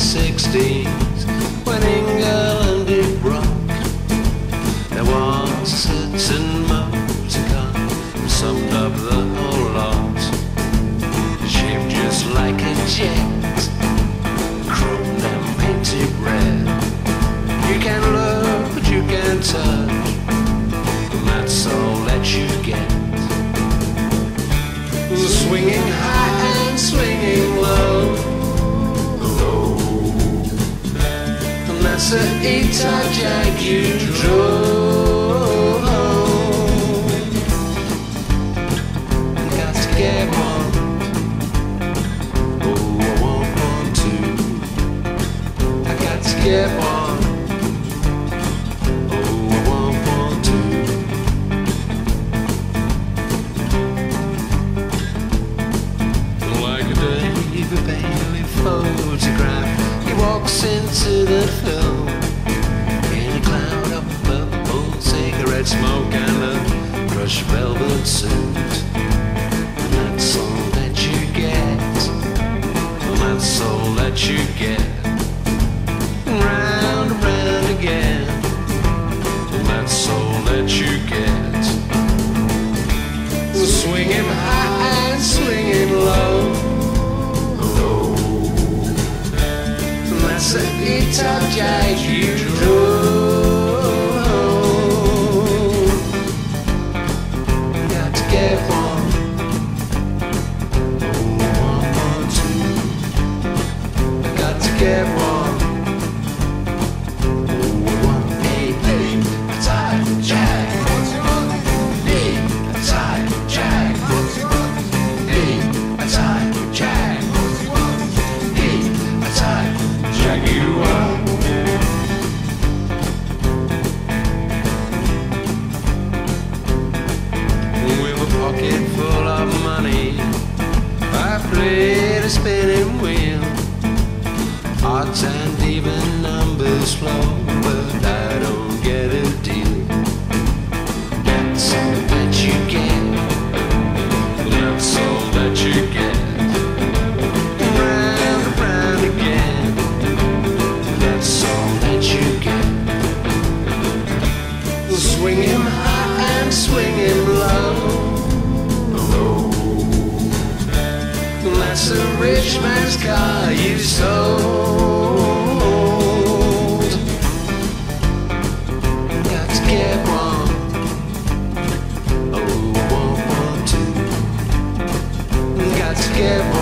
60s when England did rock. There was a certain motor car who summed up the whole lot. Shaped just like a jet, chromed and painted red. You can look, but you can't touch. And that's all that you get. Swinging high and swinging that's a E-type jag you drove. You got to get one. Oh, I want one too. I got to get one. Oh, I want one too. Like a David Bailey photograph, walks into the film in a cloud of purple cigarette smoke and a crushed velvet suit. And that's all that you get. And that's all that you get. Round and round again. That's all that you get. Swinging high the E-type jag you drove. Pocket full of money, I played a spinning wheel. Odds and even numbers flow, but I don't get a deal. That's all that you get. That's all that you get. Round and round again. That's all that you get. Swing him high and swing him low. Low. That's a rich man's car you sold. Got to get one. Oh, want one too. Got to get one.